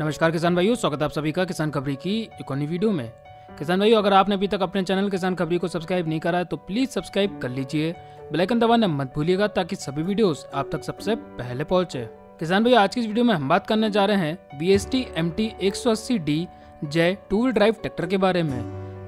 नमस्कार किसान भाइयों, स्वागत है आप सभी का किसान खबरी की नई वीडियो में। किसान भाइयों, अगर आपने अभी तक अपने चैनल किसान खबरी को सब्सक्राइब नहीं करा है तो प्लीज़ सब्सक्राइब कर लीजिए। बेलाइकन दबाना मत भूलिएगा ताकि सभी वीडियोस आप तक सबसे पहले पहुँचे। किसान भैया आज की इस वीडियो में हम बात करने जा रहे हैं B S T M T एक सौ अस्सी डी जय टू व्हील ड्राइव ट्रैक्टर के बारे में।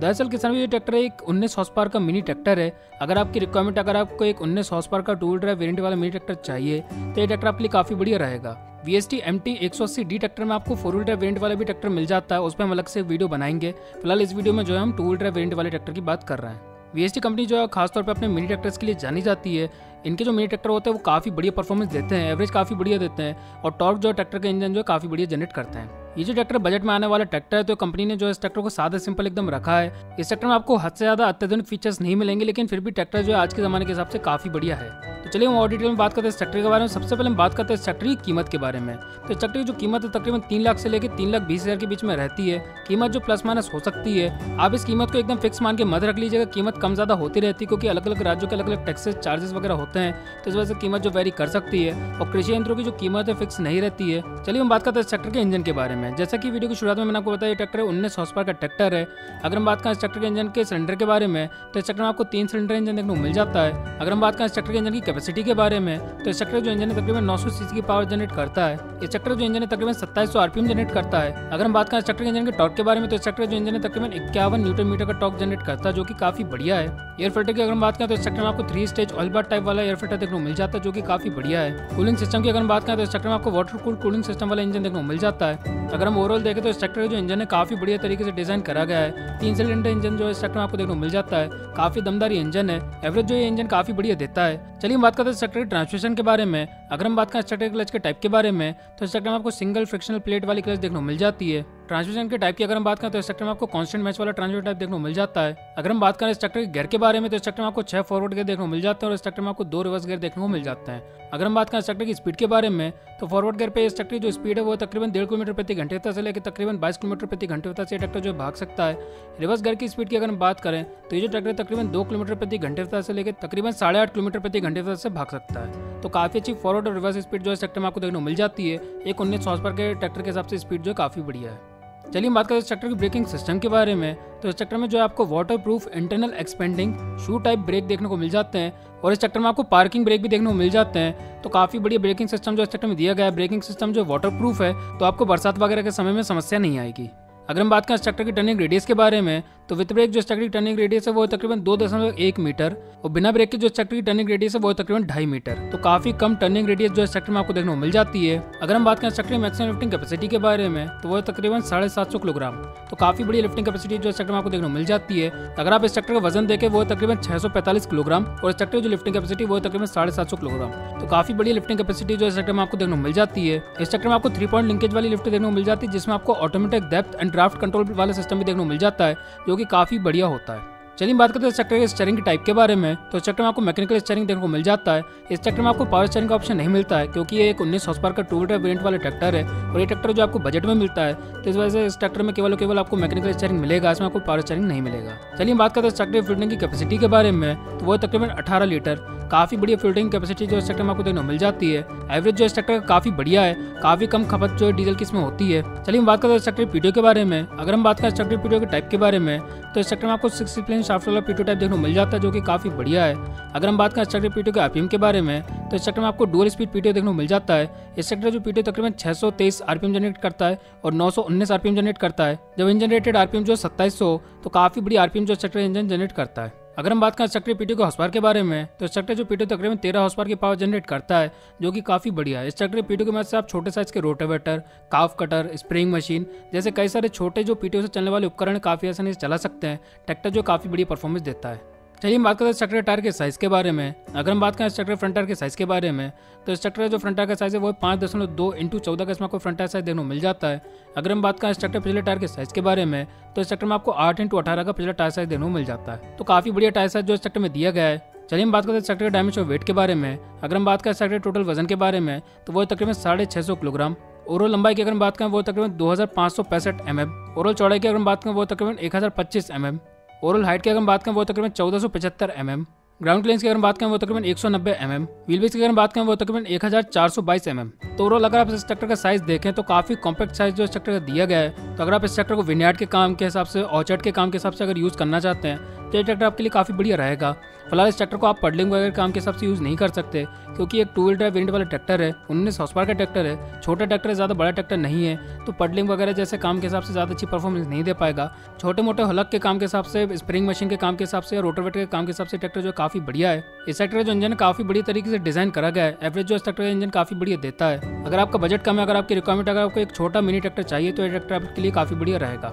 दरअसल किसान भैया ट्रैक्टर एक 19 हॉर्स पावर का मिनी ट्रैक्टर है। अगर आपकी रिक्वायरमेंट, अगर आपको एक 19 हॉर्स पावर का टू व्हील ड्राइव वेरिएंट वाला मिनी ट्रैक्टर चाहिए तो ये ट्रैक्टर आपके लिए काफ़ी बढ़िया रहेगा। V S T M T एक सौ अस्सी डी ट्रैक्टर में आपको फोर व्हील ड्राइव वेरिएंट वाला भी ट्रैक्टर मिल जाता है उस पर हम अलग से वीडियो बनाएँगे। फ़िलहाल इस वीडियो में जो है हम टू व्हील ड्राइव वेरिएंट वाले ट्रैक्टर की बात कर रहे हैं। VST कंपनी जो है खासतौर पर अपने मिनी ट्रैक्टर्स के लिए जानी जाती है। इनके जो मिनी ट्रैक्टर होते हैं, वो काफ़ी बढ़िया परफॉर्मेंस देते हैं एवरेज काफ़ी बढ़िया देते हैं और टॉर्क जो ट्रैक्टर के इंजन जो है, काफ़ी बढ़िया जनरेट करते हैं। ये जो ट्रैक्टर बजट में आने वाला ट्रैक्टर है तो कंपनी ने जो इस ट्रैक्टर को सादा सिंपल एकदम रखा है। इस ट्रैक्टर में आपको हद से ज़्यादा अत्याधुनिक फीचर्स नहीं मिलेंगे, लेकिन फिर भी ट्रैक्टर जो है आज के जमाने के हिसाब से काफ़ी बढ़िया है। तो चलिए, हम और डिटेल में बात करते हैं इस ट्रैक्टर के बारे में। सबसे पहले हम बात करते हैं इस ट्रैक्टर की कीमत के बारे में। तो इस ट्रैक्टर की जो कीमत है, तकरीबन तीन लाख से लेकर तीन लाख बीस हज़ार के बीच में रहती है। कीमत जो प्लस माइनस हो सकती है। आप इस कीमत को एकदम फिक्स मान के मत रख लीजिएगा। कीमत कम ज़्यादा होती रहती है, क्योंकि अलग अलग राज्यों के अलग अलग टैक्सेस चार्जेस वगैरह होते हैं। तो इस वजह से कीमत जो वेरी कर सकती है। और कृषि यंत्रों की जो कीमत है फिक्स नहीं रहती है। चलिए, हम बात करते हैं इस ट्रैक्टर के इंजन के बारे में। जैसा कि वीडियो की शुरुआत में मैंने आपको बताया ट्रैक्टर उन्नीस हॉर्स का ट्रैक्टर है। अगर हम बात करें इस ट्रैक्टर के इंजन के सिलेंडर के बारे में तो इस ट्रैक्टर में आपको तीन सिलेंडर इंजन देखने को मिल जाता है। अगर हम बात करें इस ट्रैक्टर के इंजन की कैपेसिटी के बारे में तो इस ट्रैक्टर जो इंजन है, तकरीबन नौ सीसी की पावर जनरेट करता है। इस ट्रैक्टर जो इंजन है, तकरीबन सत्ताईस सौ आरपीएम जनरेट करता है। अगर हम बात करें इस ट्रैक्टर के इंजन के टॉक के बारे में तो इस ट्रैक्टर जो इंजन है, तकरीबन इक्यावन न्यूटन मीटर का टॉक जनरेट करता है, जो कि काफ़ी बढ़िया है। एयर फ़िल्टर की अगर हम बात करें तो इस ट्रैक्टर में आपको three stage oil bath type वाला एयर फ़िल्टर देखने को मिल जाता है, जो कि काफ़ी बढ़िया है। कूलिंग सिस्टम की अगर हम बात करें तो इस ट्रैक्टर में आपको वाटर कूल कूलिंग सिस्टम वाला इंजन देखने को मिल जाता है। अगर हम ओवरऑल देखें तो इस ट्रैक्टर का जो इंजन है, काफ़ी बढ़िया तरीके से डिज़ाइन करा गया है। तीन सिलेंडर इंजन जो इस ट्रैक्टर में आपको देखने को मिल जाता है। काफ़ी दमदारी इंजन है। एवरेज जो ये इंजन काफ़ी बढ़िया देता है। चलिए हम बात करते हैं ट्रैक्टर के ट्रांसमिशन के बारे में। अगर हम बात करें ट्रैक्टर क्लच के टाइप के बारे में तो इस ट्रैक्टर में आपको सिंगल फ्रिक्शनल प्लेट वाली क्लच देखने को मिल जाती है। ट्रांसमिशन के टाइप की अगर हम बात करें तो इस ट्रैक्टर में आपको कांस्टेंट मैच वाला ट्रांसमिशन टाइप देखने को मिल जाता है। अगर हम बात करें इस ट्रैक्टर के गेयर के बारे में तो इस ट्रैक्टर में आपको छह फॉरवर्ड गेयर देखने को मिल जाते हैं और इस ट्रैक्टर में आपको दो रिवर्स गेयर देखने को मिल जाते हैं। अगर हम बात करें इस ट्रैक्टर की स्पीड के बारे में तो फॉरवर्ड गेयर पे इस ट्रैक्टर की जो स्पीड है वो तकरीबन डेढ़ किलोमीटर प्रति घंटे तक से लेकर तकरीबन बाईस किलोमीटर प्रति घंटे तक से ट्रैक्टर जो भाग सकता है। रिवर्स गेयर की स्पीड की अगर हम बात करें तो ये जो ट्रैक्टर तकरीबन दो किलोमीटर प्रति घंटे तक से लेकर तकरीबन साढ़े आठ किलोमीटर प्रति घंटे तक से भाग सकता है। तो काफ़ी अच्छी फॉरवर्ड और रिवर्स स्पीड जो है ट्रैक्टर में आपको देखने को मिल जाती है। एक उन्नीस पर के ट्रैक्टर के हिसाब से स्पीड जो है काफ़ी बढ़िया है। चलिए बात करें इस ट्रैक्टर के ब्रेकिंग सिस्टम के बारे में। तो इस ट्रैक्टर में जो है आपको water proof internal expanding shoe type brake देखने को मिल जाते हैं और इस ट्रैक्टर में आपको पार्किंग ब्रेक भी देखने को मिल जाते हैं। तो काफ़ी बढ़िया ब्रेकिंग सिस्टम जो इस ट्रैक्टर में दिया गया है। ब्रेकिंग सिस्टम जो वाटर प्रूफ है तो आपको बरसात वगैरह के समय में समस्या नहीं आएगी। अगर हम बात करें इस ट्रैक्टर की टर्निंग रेडियस के बारे में तो विथ ब्रेक जो स्ट्रक्टर की टर्निंग रेडियस है, वो तकरीबन दो दशमलव एक मीटर और बिना ब्रेक की जो स्ट्रक्टर की टर्निंग रेडियस है, वो तकरीबन ढाई मीटर। तो काफ़ी कम टर्निंग रेडियस जो स्ट्रक्टर में आपको देखने को मिल जाती है। अगर हम बात करें स्ट्रक्टर मैक्सिमम लिफ्टिंग कैपेसिटी के बारे में तो वो तकरीबन साढ़े सात सौ किलोग्राम। तो काफ़ी बड़ी लिफ्टिंग कैपेसिटी जो स्ट्रक्टर में आपको देखने को मिल जाती है। अगर आप स्ट्रक्टर का वज़न देखें, वो तकरीबन छह सौ पैंतालीस किलोग्राम और स्ट्रक्टर जो लिफ्टिंग कैपेसिटी वो तकरीबन साढ़े सात सौ किलोग्राम। तो काफ़ी बड़ी लिफ्टिंग कैपेसिटी जो स्ट्रक्टर में आपको देखने को मिल जाती है। इस स्ट्रक्टर में आपको थ्री पॉइंट लिंकेज वाली लिफ्ट देखने को मिल जाती है, जिसमें आपको automatic depth and draft control वाला सिस्टम भी देखने को मिल जाता है, जो कि काफ़ी बढ़िया होता है। चलिए बात करते हैं ट्रैक्टर के स्टेरिंग के टाइप के बारे में। तो ट्रैक्टर में आपको मैकेनिकल स्टेरिंग देखने को मिल जाता है। इस ट्रैक्टर में आपको पावर स्टेरिंग का ऑप्शन नहीं मिलता है, क्योंकि ये एक उन्नीस हॉर्स का टू व्हीलर वेरियंट वाला ट्रैक्टर है और ये ट्रैक्टर जो आपको बजट में मिलता है तो इस वजह से इस ट्रैक्टर में केवल केवल आपको मैकेनिकल स्टेरिंग मिलेगा, इसमें आपको पावर स्टेरिंग नहीं मिलेगा। चलिए बात करते हैं ट्रैक्टर फिटिंग की कैपेसिटी के बारे में। तो वो तकरीबन अठारह लीटर काफ़ी बढ़िया फिल्टरिंग कैपेसिटी जो इस ट्रैक्टर में आपको देखने को मिल जाती है। एवरेज जो इस ट्रैक्टर काफ़ी बढ़िया है, काफ़ी कम खपत जो डीजल की इसमें होती है। चलिए हम बात करते हैं ट्रैक्टर पीटीओ के बारे में। अगर हम बात करें ट्रैक्टर पीटीओ के टाइप के बारे में तो इस ट्रैक्टर में आपको सिक्स प्लेन शाफ्ट वाला पीटीओ टाइप देखने को मिल जाता है, जो कि काफ़ी बढ़िया है। अगर हम बात करें ट्रैक्टर पीटो के आरपीएम के बारे में तो इस ट्रैक्टर में आपको डुअल स्पीड पीटीओ देखने को मिल जाता है। इस ट्रैक्टर जो पीटीओ तकरीबन छह सौ तेईस आरपीएम जनरेट करता है और नौ सौ उन्नीस आरपीएम जनरेट करता है। जब इंजन रेटेड आरपीएम जो सत्ताईस तो काफ़ी बड़ी आरपीएम जो ट्रैक्टर इंजन जनरेट करता है। अगर हम बात करें स्ट्रक्टर पीटी के हॉस्पार के बारे में तो चक्र जो पीटी तकरीबन तेरह हॉस्पार की पावर जनरेट करता है, जो कि काफ़ी बढ़िया है। इस चक्र पीटी की मदद से आप छोटे साइज़ के rotavator chaff cutter spraying machine जैसे कई सारे छोटे जो पीटीओ से चलने वाले उपकरण काफ़ी आसानी से चला सकते हैं ट्रैक्टर जो काफ़ी बड़ी परफॉर्मेंस देता है। चलिए बात करते हैं स्ट्रक्टर टायर के साइज़ के बारे में। अगर हम बात करें स्ट्रक्टर फ्रंट टायर के साइज़ के बारे में तो स्ट्रक्टर जो फ्रंट टायर का साइज़ है, वो पाँच दशमलव दो इंटू चौदह का इसमें आपको फ्रंट टायर साइज़ देखने को मिल जाता है। अगर हम बात करें स्ट्रक्टर पिछले टायर के साइज़ के बारे में तो स्ट्रक्टर में आपको आठ इंटू अठारह का पिछला टायर साइज़ देखने को मिल जाता है। तो काफ़ी बढ़िया टायर साइज़ जो स्ट्रक्टर में दिया गया है। चलिए हम बात करते हैं स्ट्रक्टर डायमेंशन वेट के बारे में। अगर हम बात करें स्ट्रक्टर टोटल वज़न के बारे में तो वो तकरीबन साढ़े छः सौ किलोग्राम। ओवरऑल लंबाई की अगर हम बात करें, वो तकरीबन दो हज़ार पाँच सौ पैंसठ एम एम ओवरऑल चौड़ाई की अगर हम बात करें, वो तकरीबन एक हज़ार पच्चीस एम एम ओवरऑल हाइट की अगर बात करें, वो तकरीबन चौदह सौ पचहत्तर एम एम ग्राउंड क्लियरेंस की अगर बात करें, वो तकरीबन 190 एम व्हील बेस की अगर बात करें, वो तकरीबन 1422 mm तो ओवरऑल अगर आप इस ट्रैक्टर का साइज़ देखें तो काफ़ी कॉम्पैक्ट साइज़ जो इस ट्रैक्टर का दिया गया है तो अगर आप इस ट्रैक्टर को विनयार्ड के काम के हिसाब से ऑर्चर्ड के काम के हिसाब से अगर यूज़ करना चाहते हैं तो ये ट्रैक्टर आपके लिए काफ़ी बढ़िया रहेगा। फ़िलहाल इस ट्रैक्टर को आप पडलिंग वगैरह काम के हिसाब से यूज़ नहीं कर सकते, क्योंकि एक टू व्हील ड्राइव वेरियंट वाला ट्रैक्टर है, उन्नीस पावर का ट्रैक्टर है, छोटा ट्रैक्टर है, ज़्यादा बड़ा ट्रैक्टर नहीं है तो पडलिंग वगैरह जैसे काम के हिसाब से ज़्यादा अच्छी परफॉर्मेंस नहीं दे पाएगा। छोटे मोटे हलक के काम के हिसाब से स्प्रिंग मशीन के काम के हिसाब से रोटोवेटर के काम के हिसाब से ट्रैक्टर जो काफ़ी बढ़िया है। इस ट्रैक्टर जो इंजन काफ़ी बढ़िया तरीके से डिज़ाइन करा गया है। एवरेज जो इस ट्रैक्टर का इंजन काफ़ी बढ़िया देता है। अगर आपका बजट कम है, अगर आपकी रिक्वायरमेंट अगर आपको एक छोटा मिनी ट्रैक्टर चाहिए तो ये ट्रैक्टर आपके लिए काफ़ी बढ़िया रहेगा।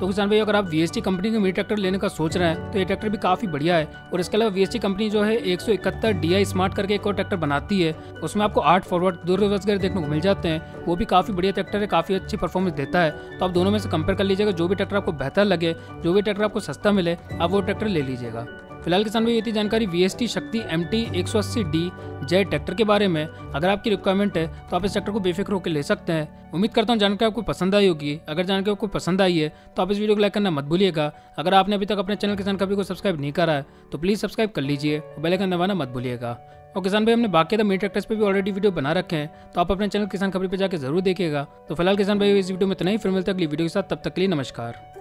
तो किसान भाई, अगर आप VST कंपनी का मिनी ट्रैक्टर लेने का सोच रहे हैं तो ये ट्रैक्टर भी काफ़ी बढ़िया है। और इसके अलावा VST कंपनी जो है, एक सौ स्मार्ट करके एक और ट्रैक्टर बनाती है। उसमें आपको आठ फॉरवर्ड दो रोज़गार देखने को मिल जाते हैं। वो भी काफ़ी बढ़िया ट्रैक्टर है, काफ़ी अच्छी परफॉर्मेंस देता है। तो आप दोनों में से कंपेयर कर लीजिएगा, जो भी ट्रैक्टर आपको बेहतर लगे, जो भी ट्रैक्टर आपको सस्ता मिले, आप वो ट्रैक्टर ले लीजिएगा। फ़िलहाल किसान भाई, ये थी जानकारी V S T Shakti M T एक सौ अस्सी डी जेड ट्रैक्टर के बारे में। अगर आपकी रिक्वायरमेंट है तो आप इस ट्रैक्टर को बेफिक्र होकर ले सकते हैं। उम्मीद करता हूँ जानकारी आपको पसंद आई होगी। अगर जानकारी आपको पसंद आई है तो आप इस वीडियो को लाइक करना मत भूलिएगा। अगर आपने अभी तक अपने चैनल किसान कभी को सब्सक्राइब नहीं करा है तो प्लीज़ सब्सक्राइब कर लीजिए बेल आइकन दबाना मत भूलिएगा। और किसान भाई, हमने बाकी मीट ट्रैक्टर्स पे भी ऑलरेडी वीडियो बना रखे हैं तो आप अपने चैनल किसान खबरी पे जाकर ज़रूर देखिएगा। तो फ़िलहाल किसान भाई, इस वीडियो में इतना ही। फिर मिलते अगली वीडियो के साथ। तब तक के लिए नमस्कार।